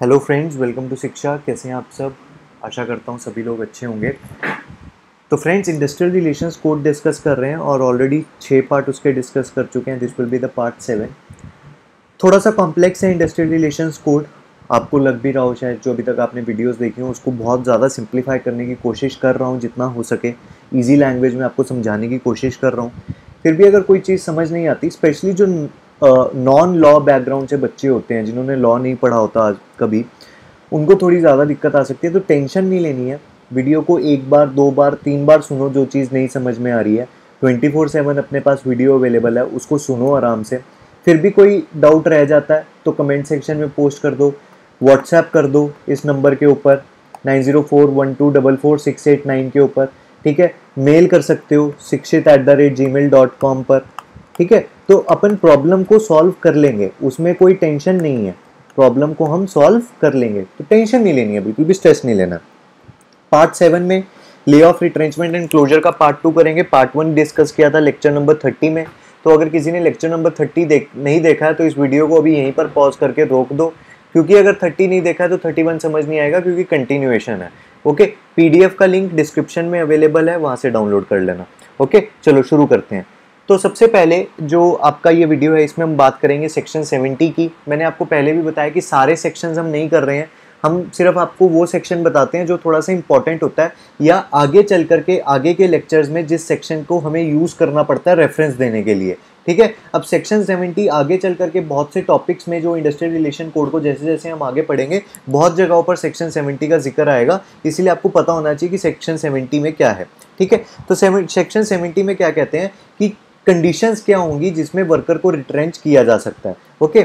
Hello friends welcome to शिक्षा कैसे हैं आप सब? आशा करता हूँ सभी लोग अच्छे होंगे। तो friends industrial relations code discuss कर रहे हैं और ऑलरेडी छः पार्ट उसके डिस्कस कर चुके हैं this will be the part seven थोड़ा सा कॉम्प्लेक्स है इंडस्ट्रियल रिलेशंस कोड आपको लग भी रहा हो शायद, जो अभी तक आपने वीडियोस देखी हो, उसको बहुत ज़्यादा सिंप्लीफाई करने की कोशिश कर रहा हूँ, जितना हो सके। ईजी लैंग्वेज में आपको समझाने की कोशिश कर रहा हूँ। फिर भी अगर कोई चीज़ समझ नहीं आती स्पेशली जो नॉन लॉ बैकग्राउंड से बच्चे होते हैं, जिन्होंने लॉ नहीं पढ़ा होता कभी, उनको थोड़ी ज़्यादा दिक्कत आ सकती है। तो टेंशन नहीं लेनी है। वीडियो को एक बार, दो बार, तीन बार सुनो, जो चीज़ नहीं समझ में आ रही है। ट्वेंटी फोर सेवन अपने पास वीडियो अवेलेबल है, उसको सुनो आराम से। फिर भी कोई डाउट रह जाता है तो कमेंट सेक्शन में पोस्ट कर दो। व्हाट्सएप कर दो इस नंबर के ऊपर nine zero four one two double four six eight nine के ऊपर, ठीक है? मेल कर सकते हो Shikshit at the rate gmail dot com पर। ठीक है? तो अपन प्रॉब्लम को सॉल्व कर लेंगे। उसमें कोई टेंशन नहीं है। प्रॉब्लम को हम सॉल्व कर लेंगे। तो टेंशन नहीं लेनी है बिल्कुल भी स्ट्रेस नहीं लेना। पार्ट सेवन में lay off retrenchment and closure का पार्ट टू करेंगे। पार्ट वन डिस्कस किया था लेक्चर नंबर थर्टी में। तो अगर किसी ने लेक्चर नंबर थर्टी देख, नहीं देखा है तो इस वीडियो को अभी यहीं पर पॉज करके रोक दो। क्योंकि अगर थर्टी नहीं देखा है तो थर्टी वन समझ नहीं आएगा, क्योंकि कंटिन्यूएशन है। ओके? पीडीएफ का लिंक डिस्क्रिप्शन में अवेलेबल है, वहाँ से डाउनलोड कर लेना। ओके? चलो, शुरू करते हैं। तो सबसे पहले जो आपका ये वीडियो है, इसमें हम बात करेंगे सेक्शन 70 की। मैंने आपको पहले भी बताया कि सारे सेक्शंस हम नहीं कर रहे हैं। हम सिर्फ़ आपको वो सेक्शन बताते हैं जो थोड़ा सा इंपॉर्टेंट होता है, या आगे चल करके, आगे के लेक्चर्स में जिस सेक्शन को हमें यूज़ करना पड़ता है रेफरेंस देने के लिए। ठीक है? अब सेक्शन 70 आगे चल करके बहुत से टॉपिक्स में जो इंडस्ट्रियल रिलेशन कोड को जैसे जैसे हम आगे पढ़ेंगे, बहुत जगहों पर सेक्शन 70 का ज़िक्र आएगा। इसीलिए आपको पता होना चाहिए कि सेक्शन 70 में क्या है। ठीक है? तो सेक्शन 70 में क्या कहते हैं कि कंडीशंस क्या होंगी जिसमें वर्कर को रिट्रेंच किया जा सकता है? ओके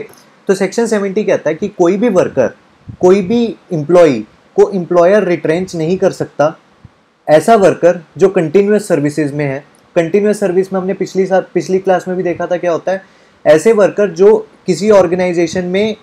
तो सेक्शन 70 कहता है कि कोई भी वर्कर कोई भी एम्प्लॉय को एम्प्लॉयर रिट्रेंच नहीं कर सकता। ऐसा वर्कर जो कंटिन्यूस सर्विसेज़ में है कंटिन्यूस सर्विस में हमने पिछली साल पिछली क्लास में भी देखा था क्या होता है? ऐसे वर्कर जो किसी ऑर्गेनाइजेशन में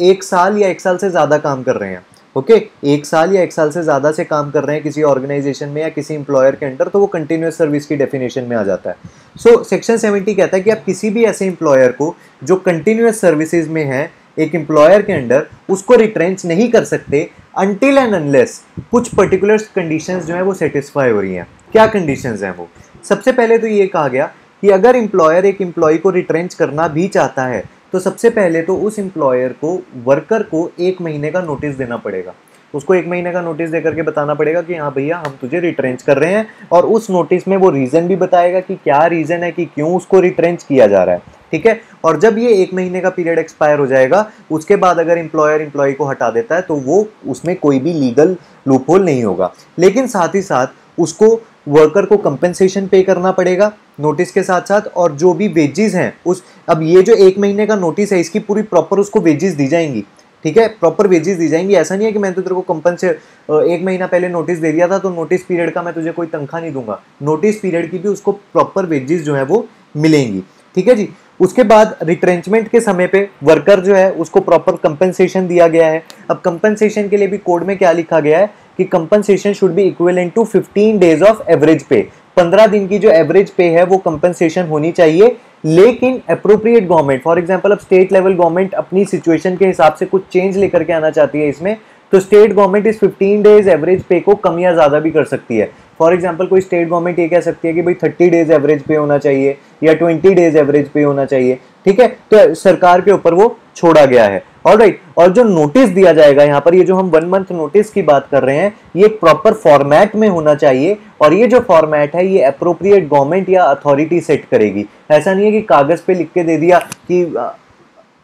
एक साल या एक साल से ज़्यादा काम कर रहे हैं। ओके? okay? एक साल या एक साल से ज़्यादा से काम कर रहे हैं किसी ऑर्गेनाइजेशन में या किसी एम्प्लॉयर के अंडर तो वो कंटिन्यूस सर्विस की डेफिनेशन में आ जाता है। सो सेक्शन सेवेंटी कहता है कि आप किसी भी ऐसे एम्प्लॉयर को, जो कंटिन्यूस सर्विसेज़ में है, एक एम्प्लॉयर के अंडर उसको रिट्रेंच नहीं कर सकते अनटिल एंड अनलेस कुछ पर्टिकुलर कंडीशंस जो है वो सेटिस्फाई हो रही हैं। क्या कंडीशंस हैं वो? सबसे पहले तो ये कहा गया कि अगर एम्प्लॉयर एक एम्प्लॉय को रिट्रेंच करना भी चाहता है तो सबसे पहले तो उस एम्प्लॉयर को वर्कर को एक महीने का नोटिस देना पड़ेगा। उसको एक महीने का नोटिस देकर के बताना पड़ेगा कि हाँ भैया, हम तुझे रिट्रेंच कर रहे हैं। और उस नोटिस में वो रीज़न भी बताएगा कि क्या रीज़न है कि क्यों उसको रिट्रेंच किया जा रहा है। ठीक है? और जब ये एक महीने का पीरियड एक्सपायर हो जाएगा, उसके बाद अगर एम्प्लॉयर एम्प्लॉय को हटा देता है तो वो उसमें कोई भी लीगल लूपहोल नहीं होगा। लेकिन साथ ही साथ उसको वर्कर को कंपेंसेशन पे करना पड़ेगा नोटिस के साथ साथ और जो भी वेजेस हैं, उस, अब ये जो एक महीने का नोटिस है, इसकी पूरी प्रॉपर उसको वेजेस दी जाएँगी। ठीक है? प्रॉपर वेजेस दी जाएँगी। ऐसा नहीं है कि मैंने तो तेरे को कंपनसे एक महीना पहले नोटिस दे दिया था तो नोटिस पीरियड का मैं तुझे कोई तनख्वाह नहीं दूँगा। नोटिस पीरियड की भी उसको प्रॉपर वेजेस जो है वो मिलेंगी। ठीक है जी? उसके बाद रिट्रेंचमेंट के समय पे वर्कर जो है, उसको प्रॉपर कंपनसेशन दिया गया है। अब कंपनसेशन के लिए भी कोड में क्या लिखा गया है? कि compensation should be equivalent to 15 days of average pay 15 दिन की जो एवरेज पे है, वो कंपनसेशन होनी चाहिए। लेकिन अप्रोप्रिएट गवर्नमेंट फॉर एग्जांपल अब स्टेट लेवल गवर्नमेंट अपनी सिचुएशन के हिसाब से कुछ चेंज लेकर के आना चाहती है इसमें तो स्टेट गवर्नमेंट इस 15 डेज़ एवरेज पे को कम या ज़्यादा भी कर सकती है। फॉर एग्ज़ाम्पल कोई स्टेट गवर्नमेंट ये कह सकती है कि भाई थर्टी डेज़ एवरेज पे होना चाहिए या ट्वेंटी डेज़ एवरेज पे होना चाहिए। ठीक है? तो सरकार के ऊपर वो छोड़ा गया है। और राइट और जो नोटिस दिया जाएगा यहाँ पर, ये जो हम वन मंथ नोटिस की बात कर रहे हैं, ये प्रॉपर फॉर्मेट में होना चाहिए और ये जो फॉर्मेट है, ये अप्रोप्रिएट गवर्नमेंट या अथॉरिटी सेट करेगी। ऐसा नहीं है कि कागज़ पे लिख के दे दिया कि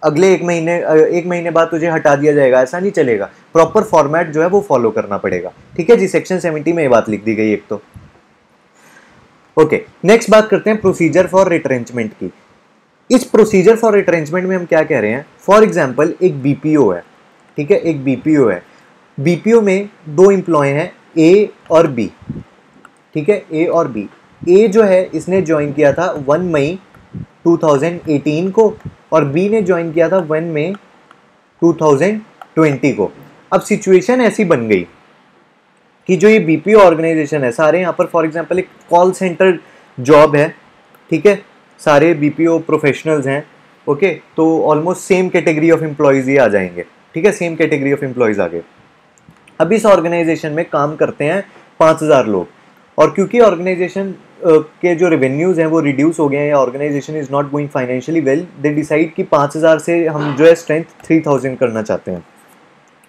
अगले एक महीने एक महीने बाद तुझे हटा दिया जाएगा। ऐसा नहीं चलेगा। प्रॉपर फॉर्मेट जो है वो फॉलो करना पड़ेगा। ठीक है जी? सेक्शन सेवेंटी में ये बात लिख दी गई एक तो। ओके नेक्स्ट बात करते हैं प्रोसीजर फॉर रिट्रेंचमेंट की। इस प्रोसीजर फॉर रिट्रेंचमेंट में हम क्या कह रहे हैं? फॉर एग्ज़ाम्पल एक बीपीओ है, ठीक है? एक बीपीओ है। बीपीओ में दो इंप्लॉय हैं ए और बी ठीक है? ए और बी ए जो है, इसने ज्वाइन किया था वन मई 2018 को और बी ने ज्वाइन किया था वन मई 2020 को। अब सिचुएशन ऐसी बन गई कि जो ये बीपीओ ऑर्गेनाइजेशन है, सारे यहाँ पर फॉर एग्जांपल एक कॉल सेंटर जॉब है, ठीक है? सारे बीपीओ प्रोफेशनल्स हैं ओके तो almost same category of employees ही आ जाएँगे, ठीक है? सेम कैटेगरी ऑफ़ एम्प्लॉयज़ आ गए अब इस ऑर्गेनाइजेशन में काम करते हैं पाँच हज़ार लोग, और क्योंकि ऑर्गेनाइजेशन के जो रेवेन्यूज़ हैं वो रिड्यूस हो गए हैं या organisation is not going financially well they decide कि पाँच हज़ार से हम जो है स्ट्रेंथ थ्री थाउज़ेंड करना चाहते हैं।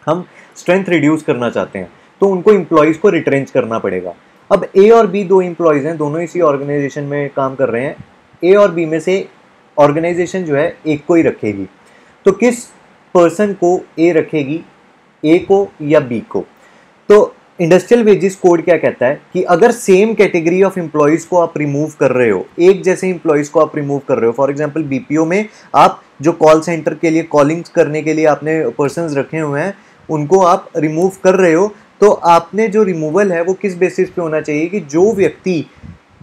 हम स्ट्रेंथ रिड्यूस करना चाहते हैं तो उनको इम्प्लॉयज़ को रिट्रेंच करना पड़ेगा। अब ए और बी दो इम्प्लॉयज़ हैं, दोनों इसी ऑर्गेनाइजेशन में काम कर रहे हैं ए और बी में से ऑर्गेनाइजेशन जो है एक को ही रखेगी। तो किस पर्सन को ए रखेगी? ए को या बी को? तो इंडस्ट्रियल वेजेस कोड क्या कहता है कि अगर सेम कैटेगरी ऑफ़ एम्प्लॉयज़ को आप रिमूव कर रहे हो, एक जैसे एम्प्लॉयज़ को आप रिमूव कर रहे हो फॉर एग्जांपल बीपीओ में आप जो कॉल सेंटर के लिए कॉलिंग करने के लिए आपने पर्सन रखे हुए हैं, उनको आप रिमूव कर रहे हो तो आपने जो रिमूवल है वो किस बेसिस पे होना चाहिए कि जो व्यक्ति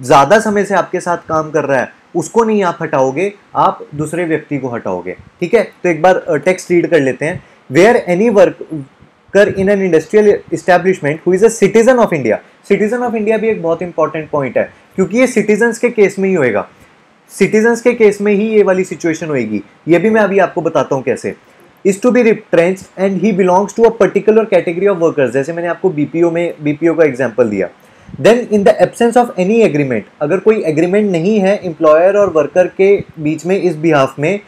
ज़्यादा समय से आपके साथ काम कर रहा है उसको नहीं आप हटाओगे, आप दूसरे व्यक्ति को हटाओगे। ठीक है? तो एक बार टेक्स्ट रीड कर लेते हैं। Where any worker in an industrial establishment who is a citizen of India citizen of India भी एक बहुत इंपॉर्टेंट पॉइंट है, क्योंकि ये सिटीजन्स के केस में ही होएगा। सिटीजन्स के केस में ही ये वाली सिचुएशन होएगी। ये भी मैं अभी आपको बताता हूँ कैसे। Is to be retrench and he belongs to a particular category of workers जैसे मैंने आपको बीपीओ में बीपीओ का एग्ज़ाम्पल दिया। Then in the absence of any agreement अगर कोई एग्रीमेंट नहीं है एम्प्लॉयर और वर्कर के बीच में, इस बिहाफ में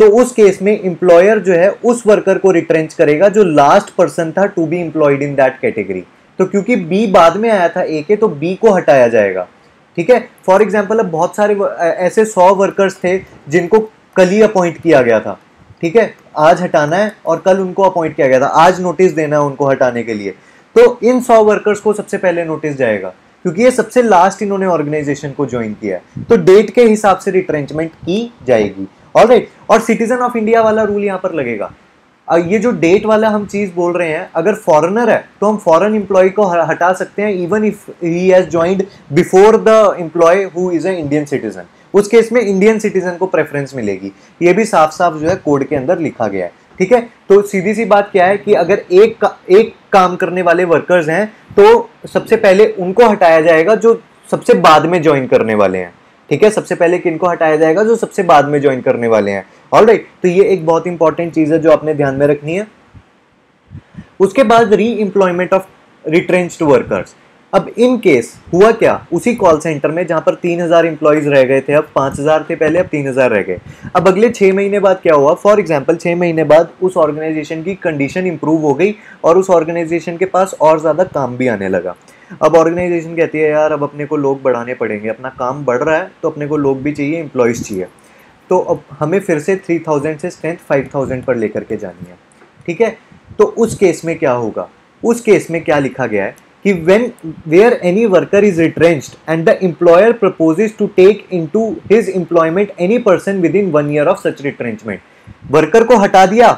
तो उस केस में एम्प्लॉयर जो है, उस वर्कर को रिट्रेंच करेगा जो लास्ट पर्सन था to be employed in that category तो क्योंकि बी बाद में आया था ए के तो बी को हटाया जाएगा। ठीक है? फॉर एग्ज़ाम्पल अब बहुत सारे ऐसे सौ वर्कर्स थे जिनको कल ही अपॉइंट किया गया था। ठीक है? आज हटाना है और कल उनको अपॉइंट किया गया था। आज नोटिस देना है उनको हटाने के लिए। तो इन सौ वर्कर्स को सबसे पहले नोटिस जाएगा, क्योंकि ये सबसे लास्ट इन्होंने ऑर्गेनाइजेशन को ज्वाइन किया है। तो डेट के हिसाब से रिट्रेंचमेंट की जाएगी। ऑल राइट और सिटीजन ऑफ़ इंडिया वाला रूल यहाँ पर लगेगा। ये जो डेट वाला हम चीज़ बोल रहे हैं, अगर फॉरेनर है तो हम फॉरेन एम्प्लॉय को हटा सकते हैं even if he has joined before the employ who is a Indian citizen उस केस में इंडियन सिटीजन को प्रेफरेंस मिलेगी। ये भी साफ़ साफ़ जो है कोड के अंदर लिखा गया है। ठीक है? तो सीधी सी बात क्या है कि अगर एक का, एक काम करने वाले वर्कर्स हैं तो सबसे पहले उनको हटाया जाएगा जो सबसे बाद में ज्वाइन करने वाले हैं। ठीक है? सबसे पहले किनको हटाया जाएगा जो सबसे बाद में ज्वाइन करने वाले हैं। ऑल राइट तो ये एक बहुत इंपॉर्टेंट चीज़ है जो आपने ध्यान में रखनी है। उसके बाद री एम्प्लॉयमेंट ऑफ़ रिट्रेंच्ड वर्कर्स अब इन केस हुआ क्या? उसी कॉल सेंटर में जहाँ पर 3000 हज़ार इंप्लॉयज रह गए थे, अब 5000 थे पहले, अब 3000 रह गए। अब अगले छह महीने बाद क्या हुआ? फॉर एग्ज़ाम्पल छह महीने बाद उस ऑर्गेनाइजेशन की कंडीशन इंप्रूव हो गई और उस ऑर्गेनाइजेशन के पास और ज़्यादा काम भी आने लगा। अब ऑर्गेनाइजेशन कहती है, यार, अब अपने को लोग बढ़ाने पड़ेंगे। अपना काम बढ़ रहा है तो अपने को लोग भी चाहिए एम्प्लॉयज़ चाहिए। तो अब हमें फिर से थ्री थाउज़ेंड से स्ट्रेंथ फाइव थाउज़ेंड पर लेकर के जानी है। ठीक है? तो उस केस में क्या होगा? उस केस में क्या लिखा गया है? कि when where any worker is retrenched and the employer proposes to take into his employment any person within one year of such retrenchment. Worker को हटा दिया।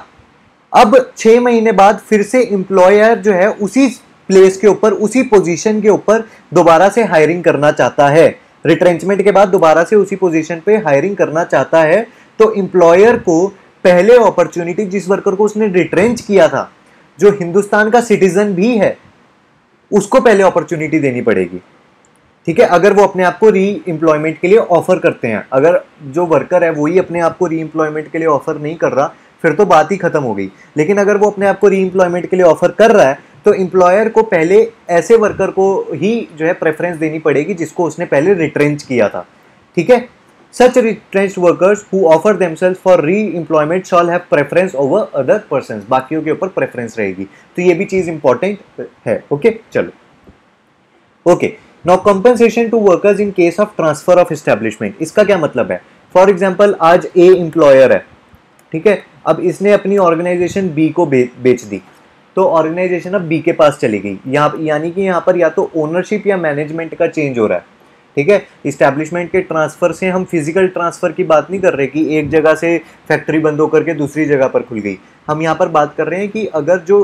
अब छह महीने बाद फिर से एम्प्लॉयर जो है उसी प्लेस के ऊपर, उसी पोजीशन के ऊपर दोबारा से हायरिंग करना चाहता है। रिट्रेंचमेंट के बाद दोबारा से उसी पोजीशन पे हायरिंग करना चाहता है। तो एम्प्लॉयर को पहले अपॉर्चुनिटी जिस वर्कर को उसने रिट्रेंच किया था, जो हिंदुस्तान का सिटीजन भी है उसको पहले अपॉर्चुनिटी देनी पड़ेगी। ठीक है? अगर वो अपने आप को री एम्प्लॉयमेंट के लिए ऑफ़र करते हैं, अगर जो वर्कर है वही अपने आप को री एम्प्लॉयमेंट के लिए ऑफ़र नहीं कर रहा, फिर तो बात ही खत्म हो गई। लेकिन अगर वो अपने आप को री एम्प्लॉयमेंट के लिए ऑफ़र कर रहा है तो एम्प्लॉयर को पहले ऐसे वर्कर को ही जो है प्रेफरेंस देनी पड़ेगी जिसको उसने पहले रिट्रेंच किया था। ठीक है? Retrench workers who offer themselves for reemployment shall have preference over other person बाकियों के ऊपर प्रेफरेंस रहेगी। तो ये भी चीज़ इंपॉर्टेंट है। Okay okay? चलो। Okay now compensation to workers in case of transfer of establishment इसका क्या मतलब है? फॉर एग्ज़ाम्पल आज ए एम्प्लॉयर है। ठीक है? अब इसने अपनी ऑर्गेनाइजेशन बी को बे, बेच दी। तो ऑर्गेनाइजेशन अब बी के पास चली गई। यहाँ यानी कि यहाँ पर या तो ओनरशिप या मैनेजमेंट का चेंज हो रहा है। ठीक है? इस्टेब्लिशमेंट के ट्रांसफ़र से हम फ़िज़िकल ट्रांसफ़र की बात नहीं कर रहे कि एक जगह से फैक्ट्री बंद होकर के दूसरी जगह पर खुल गई। हम यहाँ पर बात कर रहे हैं कि अगर जो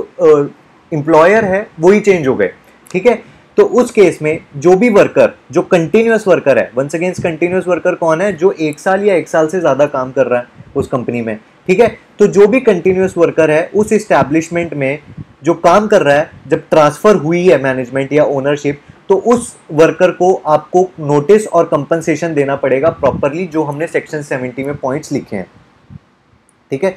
एम्प्लॉयर है, वही चेंज हो गए। ठीक है? तो उस केस में जो भी वर्कर जो कंटिन्यूस वर्कर है वंस अगेंस्ट कंटिन्यूस वर्कर कौन है? जो एक साल या एक साल से ज़्यादा काम कर रहा है उस कंपनी में। ठीक है? तो जो भी कंटिन्यूस वर्कर है, उस इस्टेब्लिशमेंट में जो काम कर रहा है, जब ट्रांसफ़र हुई है मैनेजमेंट या ओनरशिप तो उस वर्कर को आपको नोटिस और कंपनसेशन देना पड़ेगा प्रॉपरली जो हमने सेक्शन 70 में पॉइंट्स लिखे हैं। ठीक है?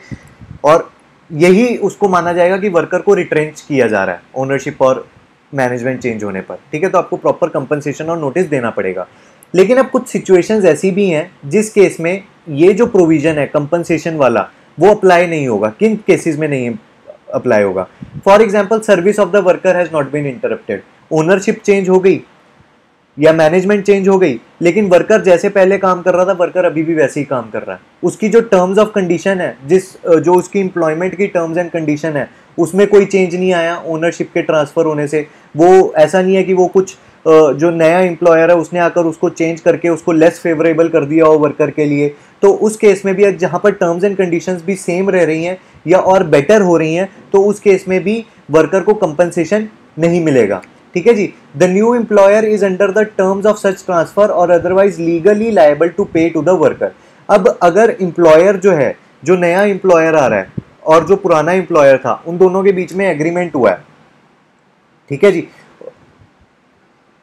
और यही उसको माना जाएगा कि वर्कर को रिट्रेंच किया जा रहा है ओनरशिप और मैनेजमेंट चेंज होने पर। ठीक है? तो आपको प्रॉपर कंपनसेशन और नोटिस देना पड़ेगा। लेकिन अब कुछ सिचुएशंस ऐसी भी हैं, जिस केस में ये जो प्रोविज़न है कंपनसेशन वाला, वो अप्लाई नहीं होगा। किन केसेस में नहीं अप्लाई होगा? For example service of the worker has not been interrupted ownership change हो गई, या मैनेजमेंट चेंज हो गई, लेकिन वर्कर जैसे पहले काम कर रहा था वर्कर अभी भी वैसे ही काम कर रहा है। उसकी जो टर्म्स ऑफ़ कंडीशन है, जिस जो उसकी इंप्लॉयमेंट की टर्म्स एंड कंडीशन है, उसमें कोई चेंज नहीं आया ओनरशिप के ट्रांसफ़र होने से। वो, ऐसा नहीं है कि वो कुछ जो नया एम्प्लॉयर है, उसने आकर उसको चेंज करके उसको लेस फेवरेबल कर दिया हो वर्कर के लिए। तो उस केस में भी जहाँ पर टर्म्स एंड कंडीशंस भी सेम रह रही हैं, या और बेटर हो रही हैं तो उस केस में भी वर्कर को कंपनसेशन नहीं मिलेगा। ठीक है जी? The new employer is under the terms of such transfer और otherwise legally liable to pay to the worker अब अगर एम्प्लॉयर जो है, जो नया एम्प्लॉयर आ रहा है और जो पुराना एम्प्लॉयर था, उन दोनों के बीच में एग्रीमेंट हुआ है। ठीक है जी?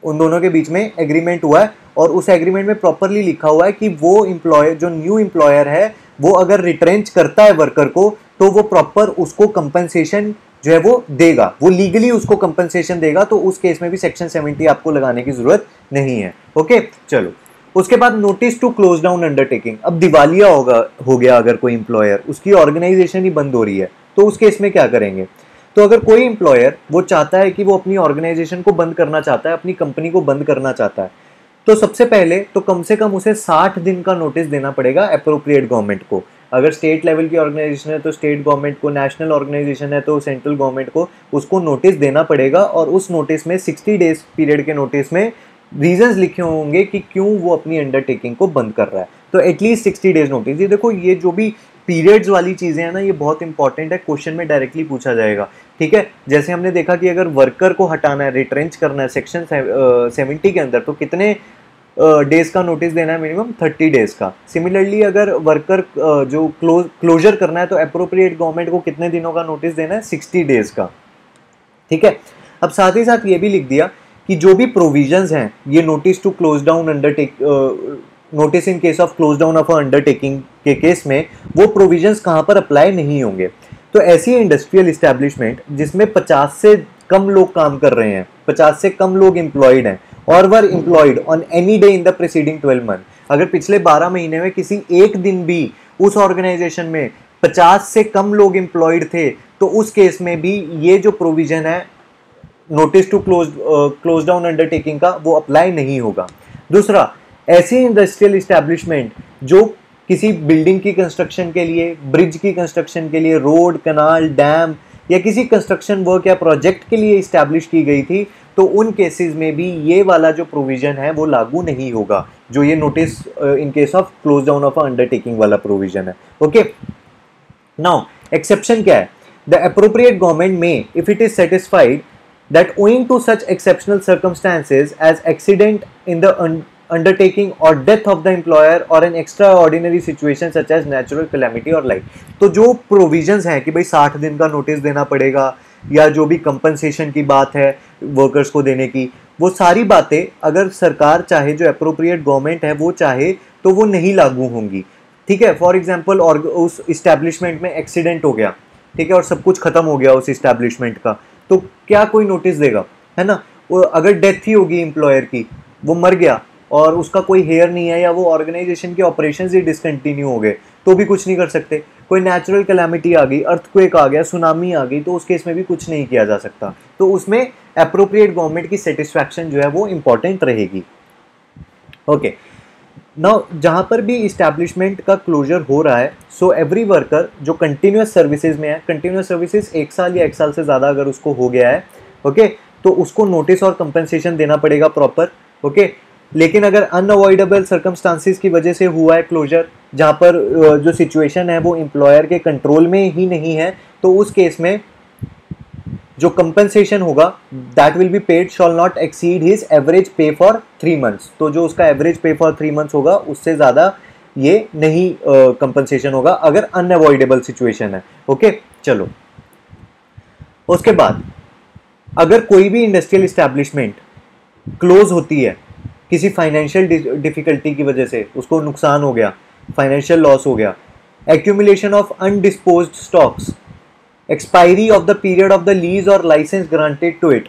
उन दोनों के बीच में एग्रीमेंट हुआ है और उस एग्रीमेंट में प्रॉपरली लिखा हुआ है कि वो एम्प्लॉयर जो न्यू एम्प्लॉयर है, वो अगर रिट्रेंच करता है वर्कर को तो वो प्रॉपर उसको कंपनसेशन जो है वो देगा, वो लीगली उसको कंपनसेशन देगा तो उस केस में भी सेक्शन 70 आपको लगाने की ज़रूरत नहीं है। ओके चलो। उसके बाद notice to close down undertaking अब दिवालिया होगा, हो गया अगर कोई इंप्लॉयर उसकी ऑर्गेनाइजेशन ही बंद हो रही है तो उस केस में क्या करेंगे? तो अगर कोई इंप्लॉयर वो चाहता है कि वो अपनी ऑर्गेनाइजेशन को बंद करना चाहता है, अपनी कंपनी को बंद करना चाहता है तो सबसे पहले तो कम से कम उसे 60 दिन का नोटिस देना पड़ेगा अप्रोप्रिएट गवर्नमेंट को। अगर स्टेट लेवल की ऑर्गेनाइजेशन है तो स्टेट गवर्नमेंट को नेशनल ऑर्गेनाइजेशन है तो सेंट्रल गवर्नमेंट को उसको नोटिस देना पड़ेगा और उस नोटिस में 60 डेज़ पीरियड के नोटिस में रीजंस लिखे होंगे कि क्यों वो अपनी अंडरटेकिंग को बंद कर रहा है। तो एटलीस्ट सिक्सटी डेज़ नोटिस ये देखो, ये जो भी पीरियड्स वाली चीज़ें हैं ना, ये बहुत इंपॉर्टेंट है क्वेश्चन में डायरेक्टली पूछा जाएगा। ठीक है? जैसे हमने देखा कि अगर वर्कर को हटाना है रिट्रेंच करना है सेक्शन सेवेंटी के अंदर तो कितने डेज़ का नोटिस देना है मिनिमम थर्टी डेज़ का। सिमिलरली अगर वर्कर जो क्लोज क्लोजर करना है तो अप्रोप्रिएट गवर्नमेंट को कितने दिनों का नोटिस देना है? सिक्सटी डेज़ का। ठीक है? अब साथ ही साथ ये भी लिख दिया कि जो भी प्रोविजंस हैं, ये notice to close down undertake notice in case of close down of undertaking के केस में, वो प्रोविजंस कहाँ पर अप्लाई नहीं होंगे। तो ऐसी इंडस्ट्रियल इस्टेब्लिशमेंट जिसमें 50 से कम लोग काम कर रहे हैं 50 से कम लोग एम्प्लॉयड हैं और were employed on any day in the preceding 12 month अगर पिछले 12 महीने में किसी एक दिन भी उस ऑर्गेनाइजेशन में 50 से कम लोग एम्प्लॉयड थे तो उस केस में भी ये जो प्रोविज़न है notice to close close down undertaking का, वो अप्लाई नहीं होगा। दूसरा, ऐसी इंडस्ट्रियल इस्टेब्लिशमेंट जो किसी बिल्डिंग की कंस्ट्रक्शन के लिए ब्रिज की कंस्ट्रक्शन के लिए रोड कनाल डैम या किसी कंस्ट्रक्शन वर्क या प्रोजेक्ट के लिए इस्टेब्लिश की गई थी तो उन केसेस में भी ये वाला जो प्रोविज़न है, वो लागू नहीं होगा। जो ये notice in case of close down of undertaking वाला प्रोविज़न है। ओके नाउ एक्सेप्शन क्या है? The appropriate government may if it is satisfied that owing to such exceptional circumstances as accident in the undertaking or death of the employer or an extraordinary situation such as natural calamity or life. तो जो provision हैं कि भाई 60 दिन का notice देना पड़ेगा या जो भी कंपनसेशन की बात है वर्कर्स को देने की, वो सारी बातें अगर सरकार चाहे, जो अप्रोप्रिएट गवर्नमेंट है, वो चाहे तो वो नहीं लागू होंगी। ठीक है? फॉर एग्ज़ाम्पल और उस इस्टेब्लिशमेंट में एक्सीडेंट हो गया, ठीक है? और सब कुछ खत्म हो गया उस इस्टेब्लिशमेंट का तो क्या कोई नोटिस देगा? है ना? अगर डेथ ही होगी एम्प्लॉयर की, वो मर गया, और उसका कोई हेयर नहीं है, या वो ऑर्गेनाइजेशन के ऑपरेशन ही डिसकंटिन्यू हो गए तो भी कुछ नहीं कर सकते। कोई नेचुरल कैलामिटी आ गई अर्थक्वेक आ गया सुनामी आ गई तो उस केस में भी कुछ नहीं किया जा सकता। तो उसमें अप्रोप्रिएट गवर्नमेंट की सेटिस्फैक्शन जो है वो इंपॉर्टेंट रहेगी। ओके नाउ जहाँ पर भी इस्टेब्लिशमेंट का क्लोजर हो रहा है सो एवरी वर्कर जो कंटिन्यूस सर्विसेज़ में है कंटिन्यूस सर्विसेज़ एक साल या एक साल से ज़्यादा अगर उसको हो गया है ओके okay, तो उसको नोटिस और कंपनसेशन देना पड़ेगा प्रॉपर ओके okay? लेकिन अगर अनअवॉइडेबल सर्कमस्टांसिस की वजह से हुआ है क्लोजर जहाँ पर जो सिचुएशन है वो एम्प्लॉयर के कंट्रोल में ही नहीं है तो उस केस में जो कंपनसेशन होगा that will be paid shall not exceed his average pay for three months तो जो उसका average pay for three months होगा उससे ज़्यादा ये नहीं कंपनसेशन uh, होगा अगर अनअवॉइडेबल सिचुएशन है। Okay okay? चलो। उसके बाद अगर कोई भी इंडस्ट्रियल इस्टेब्लिशमेंट क्लोज होती है किसी फाइनेंशियल डिफिकल्टी की वजह से उसको नुकसान हो गया फाइनेंशियल लॉस हो गया. Accumulation of undisposed stocks expiry of the period of the lease और लाइसेंस ग्रांटेड टू इट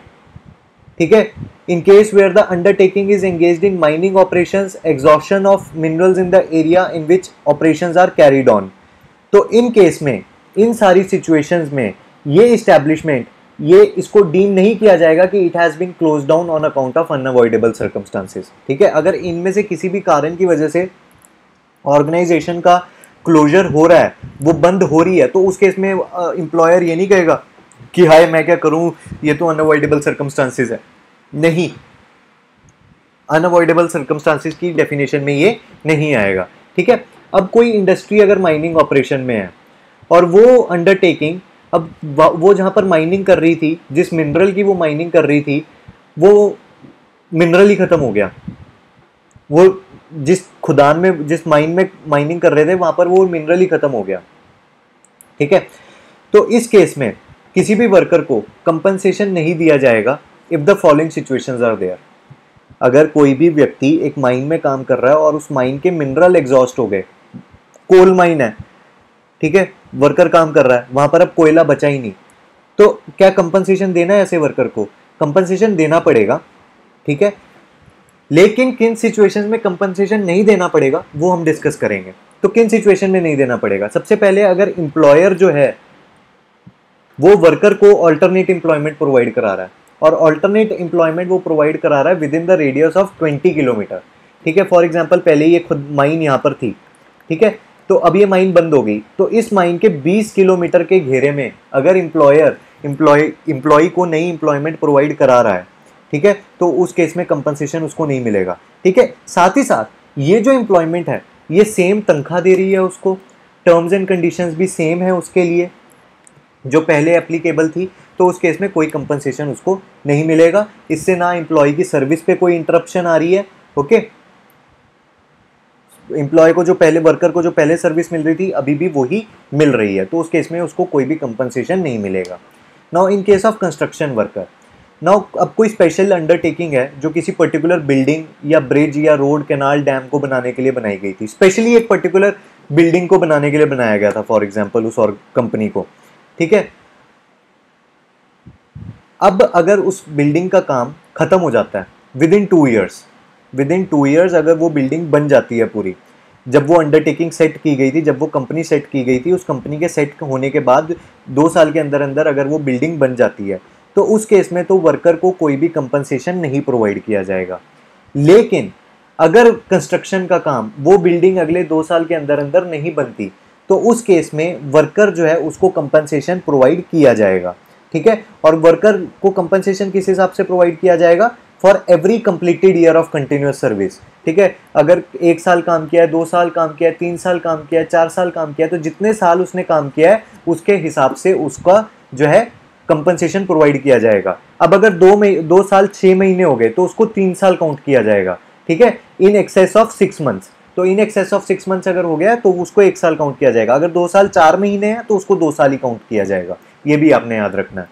ठीक है? In case where the undertaking is engaged in mining operation exhaustion of minerals in the area in which operation are carried on तो in case में, इन सारी situations में, ये establishment ये इसको डीम नहीं किया जाएगा कि it has been close down on account of unavoidable circumstances ठीक है? अगर इनमें से किसी भी कारण की वजह से ऑर्गेनाइजेशन का क्लोजर हो रहा है, वो बंद हो रही है तो उस केस में एम्प्लॉयर ये नहीं कहेगा कि, हाय, मैं क्या करूँ? ये तो अनअवॉइडेबल सर्कमस्टांसिस है। नहीं। अनअवॉइडेबल सर्कमस्टांसिस की डेफिनेशन में ये नहीं आएगा, ठीक है? अब कोई इंडस्ट्री अगर माइनिंग ऑपरेशन में है, और वो अंडरटेकिंग अब वो जहाँ पर माइनिंग कर रही थी, जिस मिनरल की वो माइनिंग कर रही थी, वो मिनरल ही ख़त्म हो गया। वो जिस खुदान में, जिस माइन में, माइनिंग कर रहे थे, वहाँ पर वो मिनरल ही ख़त्म हो गया। ठीक है? तो इस केस में किसी भी वर्कर को कंपनसेशन नहीं दिया जाएगा if the following situations are there अगर कोई भी व्यक्ति एक माइन में काम कर रहा है और उस माइन के मिनरल एग्जॉस्ट हो गए कोल माइन है, ठीक है? वर्कर काम कर रहा है, वहाँ पर अब कोयला बचा ही नहीं। तो क्या कंपनसेशन देना है ऐसे वर्कर को? कंपनसेशन देना पड़ेगा, ठीक है? लेकिन किन सिचुएशंस में कंपनसेशन नहीं देना पड़ेगा, वो हम डिस्कस करेंगे। तो किन सिचुएशन में नहीं देना पड़ेगा? सबसे पहले अगर इंप्लॉयर जो है, वो वर्कर को ऑल्टरनेट इंप्लॉयमेंट प्रोवाइड करा रहा है। और ऑल्टरनेट इंप्लॉयमेंट वो प्रोवाइड करा रहा है within the radius of 20 kilometre ठीक है? फॉर एग्ज़ाम्पल पहले ये खुद माइन यहाँ पर थी। ठीक है? तो अब ये माइन बंद हो गई। तो इस माइन के 20 किलोमीटर के घेरे में अगर इंप्लॉयर इंप्लॉय इंप्लॉय को नई इंप्लॉयमेंट प्रोवाइड करा रहा है ठीक है? तो उस केस में कंपनसेशन उसको नहीं मिलेगा। ठीक है? साथ ही साथ, ये जो एम्प्लॉयमेंट है, ये सेम तनख्वाह दे रही है उसको। टर्म्स एंड कंडीशंस भी सेम है उसके लिए। जो पहले एप्लीकेबल थी तो उस केस में कोई कंपनसेशन उसको नहीं मिलेगा। इससे ना एम्प्लॉय की सर्विस पे कोई इंटरप्शन आ रही है ओके एम्प्लॉय को जो पहले वर्कर को जो पहले सर्विस मिल रही थी, अभी भी वही मिल रही है। तो उस केस में उसको कोई भी कंपनसेशन नहीं मिलेगा। Now in case of construction worker now अब कोई स्पेशल अंडरटेकिंग है जो किसी पर्टिकुलर बिल्डिंग या ब्रिज या रोड कैनाल डैम को बनाने के लिए बनाई गई थी। स्पेशली एक पर्टिकुलर बिल्डिंग को बनाने के लिए बनाया गया था फॉर एग्ज़ाम्पल उस और कंपनी को। ठीक है? अब अगर उस बिल्डिंग का काम खत्म हो जाता है within two years within two years अगर वो बिल्डिंग बन जाती है पूरी, जब वो अंडरटेकिंग सेट की गई थी, जब वो कंपनी सेट की गई थी, उस कंपनी के सेट होने के बाद दो साल के अंदर अंदर अगर वो बिल्डिंग बन जाती है तो उस केस में तो वर्कर को कोई भी कंपनसेशन नहीं प्रोवाइड किया जाएगा। लेकिन अगर कंस्ट्रक्शन का काम, वो बिल्डिंग अगले दो साल के अंदर अंदर नहीं बनती तो उस केस में वर्कर जो है उसको कंपनसेशन प्रोवाइड किया जाएगा। ठीक है? और वर्कर को कंपनसेशन किस हिसाब से प्रोवाइड किया जाएगा? For every completed year of continuous service ठीक है? अगर एक साल काम किया है, दो साल काम किया है, तीन साल काम किया है, चार साल काम किया है तो जितने साल उसने काम किया है, उसके हिसाब से उसका जो है कंपनसेशन प्रोवाइड किया जाएगा। अब अगर दो मही, दो साल छः महीने हो गए तो उसको तीन साल काउंट किया जाएगा। ठीक है? In excess of six months तो in excess of six months अगर हो गया तो उसको एक साल काउंट किया जाएगा। अगर दो साल चार महीने हैं तो उसको दो साल ही काउंट किया जाएगा। ये भी आपने याद रखना है।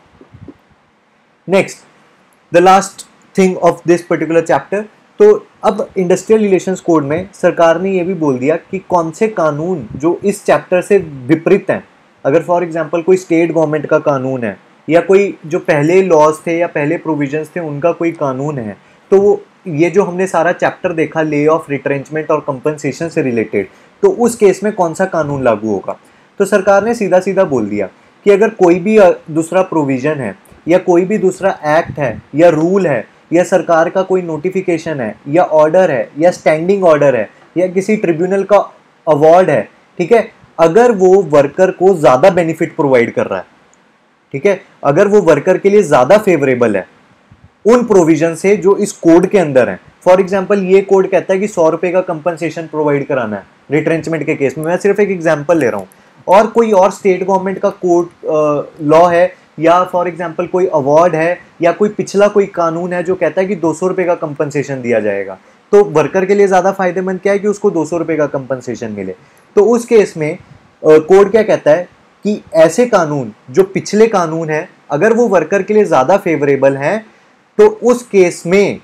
Next the last thing of this particular chapter तो अब इंडस्ट्रियल रिलेशंस कोड में सरकार ने ये भी बोल दिया कि कौन से कानून जो इस चैप्टर से विपरीत हैं। अगर फॉर एग्जांपल कोई स्टेट गवर्नमेंट का कानून है या कोई जो पहले लॉज थे या पहले प्रोविजंस थे, उनका कोई कानून है तो वो, ये जो हमने सारा चैप्टर देखा ले ऑफ़ रिट्रेंचमेंट और कंपनसेशन से रिलेटेड तो उस केस में कौन सा कानून लागू होगा? तो सरकार ने सीधा सीधा बोल दिया कि अगर कोई भी दूसरा प्रोविज़न है, या कोई भी दूसरा एक्ट है, या रूल है, या सरकार का कोई नोटिफिकेशन है, या ऑर्डर है, या स्टैंडिंग ऑर्डर है, या किसी ट्रिब्यूनल का अवार्ड है, ठीक है? अगर वो वर्कर को ज़्यादा बेनिफिट प्रोवाइड कर रहा है ठीक है? अगर वो वर्कर के लिए ज़्यादा फेवरेबल है, उन प्रोविज़न से जो इस कोड के अंदर है फॉर एग्ज़ाम्पल ये कोड कहता है कि सौ रुपए का कंपनसेशन प्रोवाइड कराना है रिट्रेंचमेंट के केस में। मैं सिर्फ़ एक एग्ज़ाम्पल ले रहा हूँ। और कोई और स्टेट गवर्नमेंट का कोड लॉ है, या फॉर एग्ज़ाम्पल कोई अवार्ड है, या कोई पिछला कोई कानून है जो कहता है कि दो सौ रुपये का कंपनसेशन दिया जाएगा। तो वर्कर के लिए ज़्यादा फ़ायदेमंद क्या है कि उसको दो सौ रुपये का कंपनसेशन मिले? तो उस केस में कोड क्या कहता है? कि ऐसे कानून, जो पिछले कानून है, अगर वो वर्कर के लिए ज़्यादा फेवरेबल हैं तो उस केस में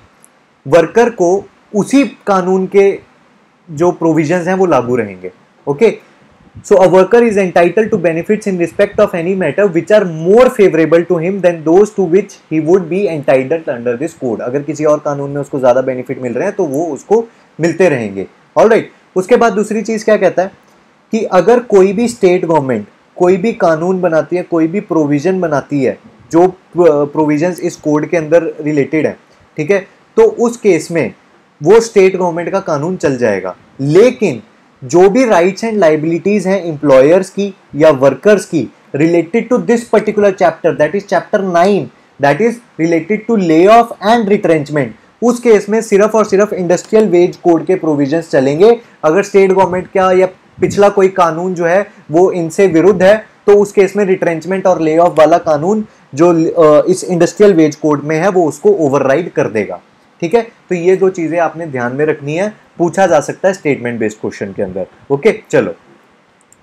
वर्कर को उसी कानून के जो प्रोविजंस हैं, वो लागू रहेंगे okay so a worker is entitle to benefits in respect of any matter which are more favourable to him than those to which he would be entitled under this code. अगर किसी और कानून में उसको ज़्यादा बेनिफिट मिल रहे हैं तो वो उसको मिलते रहेंगे ऑल right. उसके बाद दूसरी चीज़ क्या कहता है कि अगर कोई भी स्टेट गवर्नमेंट कोई भी कानून बनाती है, कोई भी प्रोविज़न बनाती है, जो प्रोविज़न इस कोड के अंदर रिलेटेड है, ठीक है? तो उस केस में वो स्टेट गवर्नमेंट का कानून चल जाएगा। लेकिन जो भी राइट्स एंड लाइबिलिटीज हैं एम्प्लॉयर्स की या वर्कर्स की related to this particular chapter that is chapter nine that is related to lay off and retrenchment उस केस में सिर्फ़ और सिर्फ़ इंडस्ट्रियल वेज कोड के प्रोविजंस चलेंगे। अगर स्टेट गवर्नमेंट का या पिछला कोई कानून जो है वो इनसे विरुद्ध है तो उस केस में रिट्रेंचमेंट और ले ऑफ़ वाला कानून जो इस इंडस्ट्रियल वेज कोड में है, वो उसको ओवरराइड कर देगा। ठीक है? तो ये दो चीज़ें आपने ध्यान में रखनी है, पूछा जा सकता है स्टेटमेंट बेस्ड क्वेश्चन के अंदर। ओके चलो।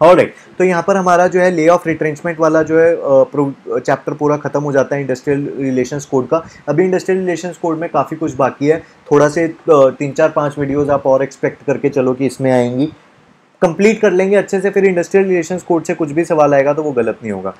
ऑल राइट तो यहाँ पर हमारा जो है ले ऑफ़ रिट्रेंचमेंट वाला जो है चैप्टर पूरा खत्म हो जाता है इंडस्ट्रियल रिलेशंस कोड का। अभी इंडस्ट्रियल रिलेशंस कोड में काफ़ी कुछ बाकी है। थोड़ा से तीन चार पाँच वीडियोस आप और एक्सपेक्ट करके चलो कि इसमें आएँगी। कंप्लीट कर लेंगे अच्छे से, फिर इंडस्ट्रियल रिलेशन कोड से कुछ भी सवाल आएगा तो वो गलत नहीं होगा।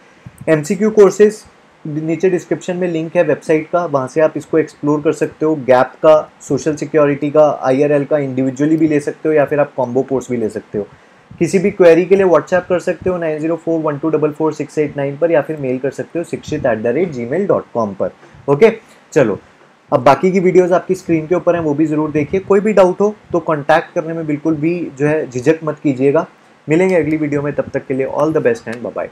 एम सी क्यू कोर्सेज नीचे डिस्क्रिप्शन में लिंक है वेबसाइट का, वहाँ से आप इसको एक्सप्लोर कर सकते हो। गैप का सोशल सिक्योरिटी का आई आर एल का इंडिविजुअली भी ले सकते हो या फिर आप कॉम्बो कोर्स भी ले सकते हो। किसी भी क्वेरी के लिए व्हाट्सएप कर सकते हो nine zero four one two double four six eight nine पर या फिर मेल कर सकते हो Shikshit at the rate gmail dot com पर। ओके चलो अब बाकी की वीडियोस आपकी स्क्रीन के ऊपर हैं, वो भी ज़रूर देखिए। कोई भी डाउट हो तो कॉन्टैक्ट करने में बिल्कुल भी जो है, झिझक मत कीजिएगा। मिलेंगे अगली वीडियो में, तब तक के लिए all the best and bye